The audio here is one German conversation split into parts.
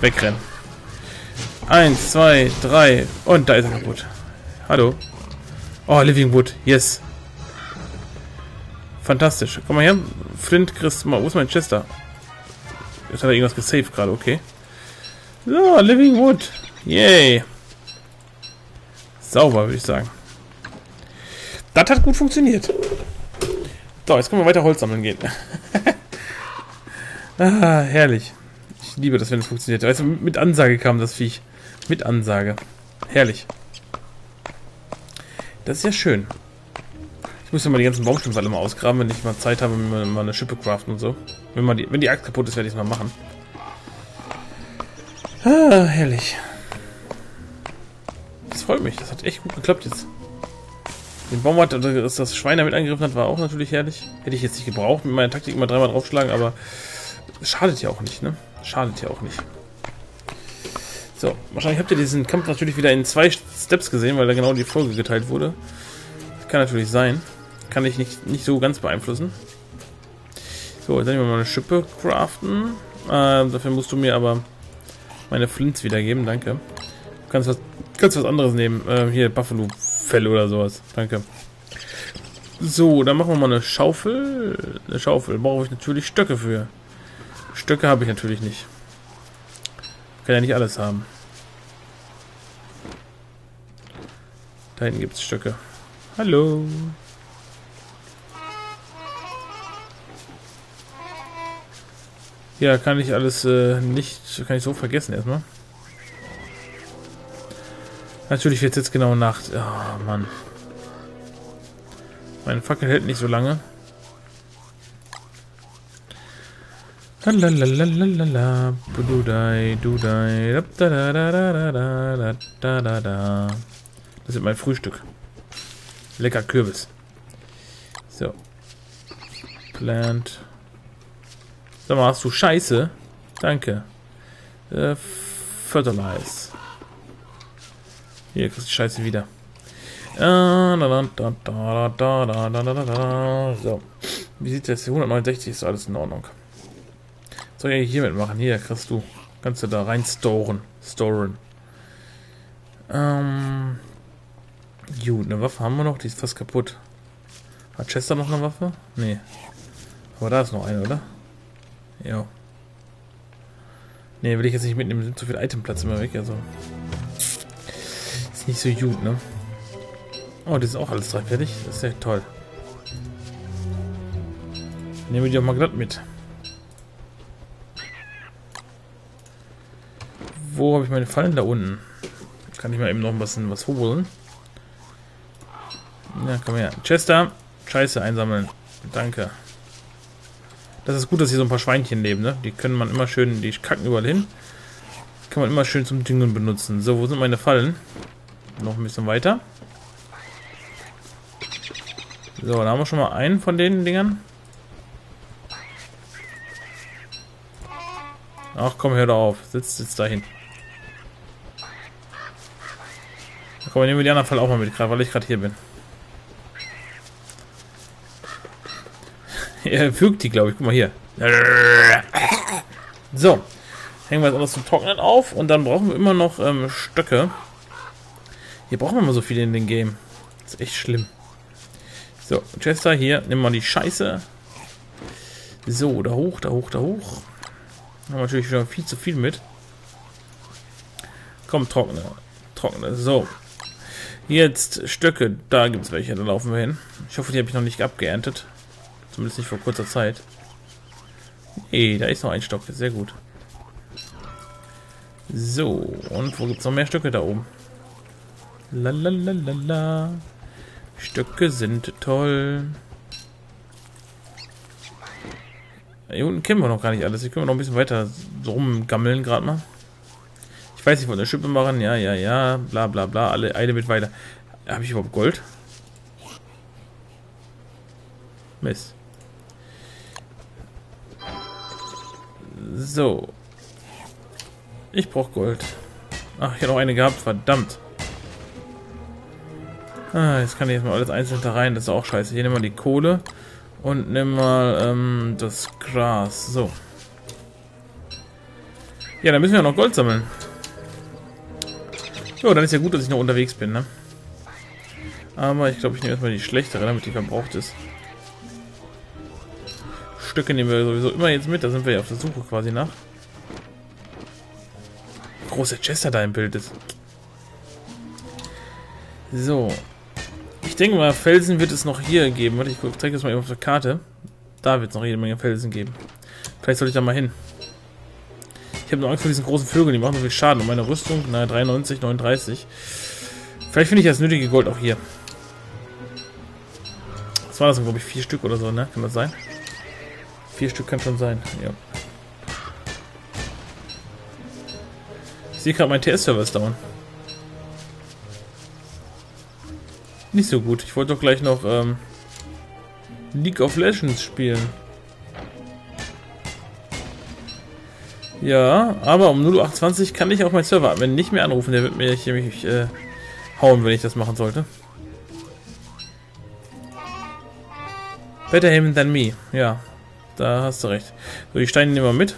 Wegrennen. Eins, zwei, drei und da ist er kaputt. Hallo. Oh, Living Wood. Yes. Fantastisch. Komm mal her. Flint, Chris, mal, wo ist mein Chester? Jetzt hat er irgendwas gesaved gerade, okay. So, Living Wood. Yay. Sauber, würde ich sagen. Das hat gut funktioniert. So, jetzt können wir weiter Holz sammeln gehen. ah, herrlich. Ich liebe das, wenn es funktioniert. Du, mit Ansage kam das Viech. Mit Ansage. Herrlich. Das ist ja schön. Ich muss ja mal die ganzen Baumstämme alle mal ausgraben, wenn ich mal Zeit habe, mal eine Schippe craften und so. Wenn, man die, wenn die Axt kaputt ist, werde ich es mal machen. Ah, herrlich. Das freut mich. Das hat echt gut geklappt jetzt. Den Baum hat, dass das Schwein damit angegriffen hat, war auch natürlich herrlich. Hätte ich jetzt nicht gebraucht, mit meiner Taktik immer dreimal draufschlagen, aber schadet ja auch nicht, ne? Schadet ja auch nicht. So, wahrscheinlich habt ihr diesen Kampf natürlich wieder in zwei Steps gesehen, weil da genau die Folge geteilt wurde. Das kann natürlich sein. Kann ich nicht, nicht so ganz beeinflussen. So, jetzt nehmen wir mal eine Schippe craften. Äh, dafür musst du mir aber meine Flints wiedergeben, danke. Du kannst was, kannst was anderes nehmen. Äh, hier, Buffalo-Fell oder sowas. Danke. So, dann machen wir mal eine Schaufel. Eine Schaufel brauche ich natürlich Stöcke für. Stöcke habe ich natürlich nicht. Kann ja nicht alles haben. Da hinten gibt es Stöcke. Hallo. Ja, kann ich alles äh, nicht, kann ich so vergessen erstmal. Natürlich wird es jetzt genau Nacht. Oh, Mann. Meine Fackel hält nicht so lange. Lalalalalalala, bududai, dudai, da Das ist mein Frühstück. Lecker Kürbis. So. Plant. Sag mal, hast du Scheiße? Danke. Äh, Fertilize. Hier kriegst du Scheiße wieder. So. Wie sieht das? 169 ist alles in Ordnung. Soll ich hier mitmachen? Hier kriegst du. Kannst du da rein storen. Storen. Ähm. Gut, eine Waffe haben wir noch. Die ist fast kaputt. Hat Chester noch eine Waffe? Nee. Aber da ist noch eine, oder? Ja. Nee, will ich jetzt nicht mitnehmen. Sind zu viel Itemplatz immer weg. Also. Ist nicht so gut, ne? Oh, das ist auch alles drei fertig. Das ist ja toll. Nehmen wir die auch mal glatt mit. Wo habe ich meine Fallen? Da unten. Kann ich mal eben noch ein bisschen was holen. Ja, komm her. Chester. Scheiße einsammeln. Danke. Das ist gut, dass hier so ein paar Schweinchen leben, ne? Die können man immer schön, die kacken überall hin. Kann man immer schön zum Düngen benutzen. So, wo sind meine Fallen? Noch ein bisschen weiter. So, da haben wir schon mal einen von den Dingern. Ach komm, hör doch auf. Sitzt jetzt dahin. Komm, nehmen wir die anderen Fall auch mal mit, gerade weil ich gerade hier bin. er fügt die, glaube ich. Guck mal hier. So. Hängen wir jetzt alles zum Trocknen auf und dann brauchen wir immer noch ähm, Stöcke. Hier brauchen wir immer so viele in dem Game. Das ist echt schlimm. So, Chester, hier, nimm mal die Scheiße. So, da hoch, da hoch, da hoch. Haben natürlich wieder viel zu viel mit. Komm, trockne. Trockne. So. Jetzt Stöcke. Da gibt es welche. Da laufen wir hin. Ich hoffe, die habe ich noch nicht abgeerntet. Zumindest nicht vor kurzer Zeit. Nee, da ist noch ein Stock. Sehr gut. So. Und wo gibt es noch mehr Stücke da oben? Lalalala. Stöcke sind toll. Hier unten kennen wir noch gar nicht alles. Hier können wir noch ein bisschen weiter so rumgammeln gerade mal. Ich weiß, ich wollte eine Schippe machen. Ja, ja, ja. Bla, bla, bla. Alle Eile mit weiter. Habe ich überhaupt Gold? Mist. So. Ich brauche Gold. Ach, ich habe noch eine gehabt. Verdammt. Ah, jetzt kann ich jetzt mal alles einzeln da rein. Das ist auch scheiße. Hier nehmen wir die Kohle. Und nimm mal ähm, das Gras. So. Ja, dann müssen wir noch Gold sammeln. Jo, dann ist ja gut, dass ich noch unterwegs bin, ne? Aber ich glaube, ich nehme erstmal die schlechtere, damit die verbraucht ist. Stücke nehmen wir sowieso immer jetzt mit, da sind wir ja auf der Suche quasi nach. Großer Chester da im Bild ist. So. Ich denke mal, Felsen wird es noch hier geben. Warte, ich zeige das mal eben auf der Karte. Da wird es noch jede Menge Felsen geben. Vielleicht soll ich da mal hin. Ich habe nur Angst vor diesen großen Vögeln, die machen so viel Schaden. Und meine Rüstung, na 93, 39. Vielleicht finde ich das nötige Gold auch hier. Was war das, glaube ich, vier Stück oder so, ne? Kann das sein? Vier Stück kann schon sein, ja. Ich sehe gerade, mein TS-Server ist dauern. Nicht so gut. Ich wollte doch gleich noch ähm, League of Legends spielen. Ja, aber um 0820 kann ich auch meinen Server wenn nicht mehr anrufen. Der wird mir hier mich äh, hauen, wenn ich das machen sollte. Better him than me. Ja, da hast du recht. So, die Steine nehmen wir mit.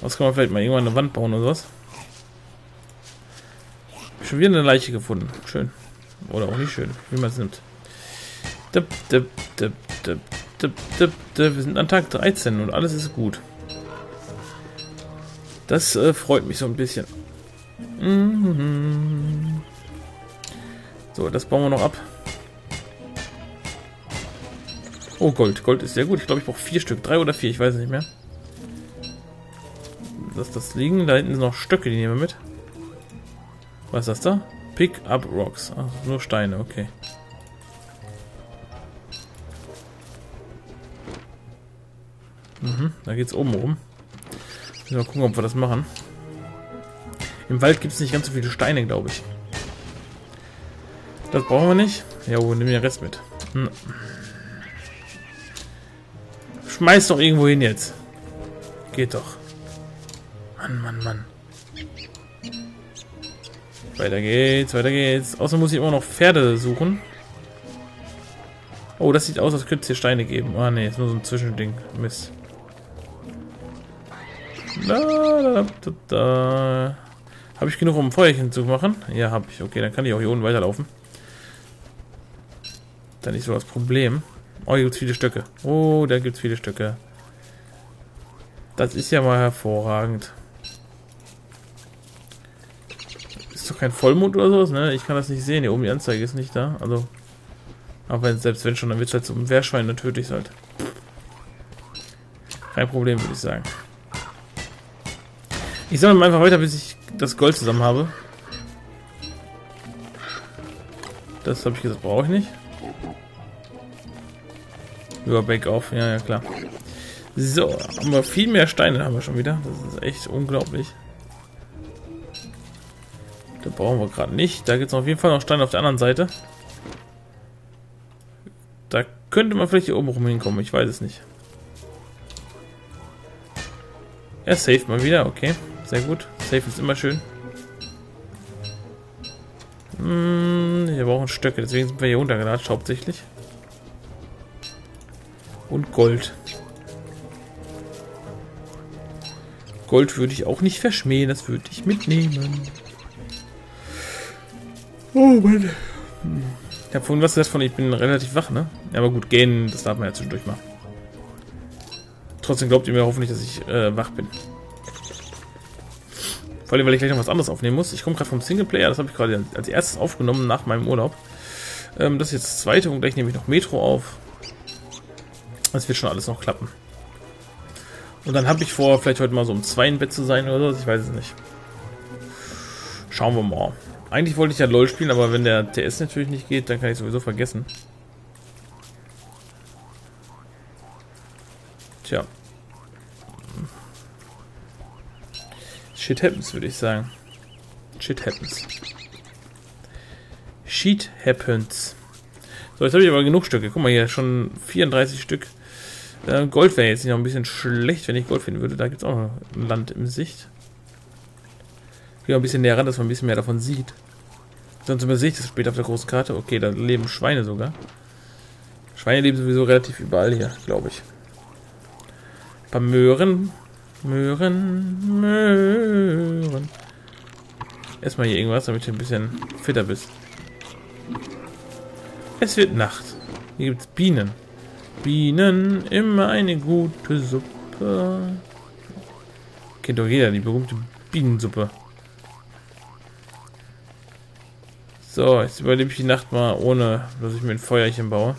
Was kann man vielleicht mal irgendwann eine Wand bauen oder was? Schon wieder eine Leiche gefunden. Schön. Oder auch nicht schön, wie man es nimmt. Dip, dip, dip, dip, dip, dip, dip. Wir sind an Tag 13 und alles ist gut. Das äh, freut mich so ein bisschen. Mhm. So, das bauen wir noch ab. Oh, Gold. Gold ist sehr gut. Ich glaube, ich brauche vier Stück. Drei oder vier, ich weiß nicht mehr. Lass das liegen. Da hinten sind noch Stöcke, die nehmen wir mit. Was ist das da? Pick up rocks. Ach, nur Steine, okay. Mhm, da geht's oben rum. Müssen wir gucken, ob wir das machen. Im Wald gibt es nicht ganz so viele Steine, glaube ich. Das brauchen wir nicht. Ja, wo nehmen wir den Rest mit? Hm. Schmeiß doch irgendwo hin jetzt. Geht doch. Mann, Mann, Mann. Weiter geht's, weiter geht's. Außerdem muss ich immer noch Pferde suchen. Oh, das sieht aus, als könnte es hier Steine geben. Ah, ne, ist nur so ein Zwischending. Mist. Da, da, da, da. Habe ich genug, um ein Feuerchen zu machen? Ja, habe ich. Okay, dann kann ich auch hier unten weiterlaufen. Dann ist so das Problem. Oh, hier gibt es viele Stöcke. Oh, da gibt es viele Stöcke. Das ist ja mal hervorragend. Ist doch kein Vollmond oder sowas, ne? Ich kann das nicht sehen. Hier oben die Anzeige ist nicht da. Also. Aber selbst wenn schon, dann wird es halt ein Wehrschwein, dann töte ich es halt. Kein Problem, würde ich sagen. Ich sammle einfach weiter, bis ich das Gold zusammen habe. Das habe ich gesagt, brauche ich nicht. Über Back off, ja, ja, klar. So, haben wir viel mehr Steine haben wir schon wieder. Das ist echt unglaublich. Da brauchen wir gerade nicht. Da gibt es auf jeden Fall noch Steine auf der anderen Seite. Da könnte man vielleicht hier oben rum hinkommen. Ich weiß es nicht. Er saved mal wieder. Okay, sehr gut. Safe ist immer schön. Hm, wir brauchen Stöcke. Deswegen sind wir hier runtergelatscht hauptsächlich. Und Gold. Gold würde ich auch nicht verschmähen. Das würde ich mitnehmen. Oh Mann. Ich habe vorhin was gesagt von, ich bin relativ wach, ne? Aber gut, gehen, das darf man ja zwischendurch machen. Trotzdem glaubt ihr mir hoffentlich, dass ich äh, wach bin. Vor allem, weil ich gleich noch was anderes aufnehmen muss. Ich komme gerade vom Singleplayer, das habe ich gerade als erstes aufgenommen nach meinem Urlaub. Ähm, das ist jetzt das zweite und gleich nehme ich noch Metro auf. Das wird schon alles noch klappen. Und dann habe ich vor, vielleicht heute mal so um zwei im Bett zu sein oder so, ich weiß es nicht. Schauen wir mal. Eigentlich wollte ich ja LOL spielen, aber wenn der TS natürlich nicht geht, dann kann ich sowieso vergessen. Tja. Shit happens, würde ich sagen. Shit happens. Shit happens. So, jetzt habe ich aber genug Stücke. Guck mal hier, schon 34 Stück. Äh, Gold wäre jetzt nicht noch ein bisschen schlecht, wenn ich Gold finden würde. Da gibt es auch noch ein Land im Sicht. Geh ein bisschen näher ran, dass man ein bisschen mehr davon sieht. Sonst übersehe ich das später auf der großen Karte. Okay, da leben Schweine sogar. Schweine leben sowieso relativ überall hier, glaube ich. paar Möhren. Möhren, Möhren. Erstmal hier irgendwas, damit du ein bisschen fitter bist. Es wird Nacht. Hier gibt es Bienen. Bienen, immer eine gute Suppe. Kennt doch jeder, die berühmte Bienensuppe. So, jetzt überlebe ich die Nacht mal, ohne dass ich mir ein Feuerchen baue.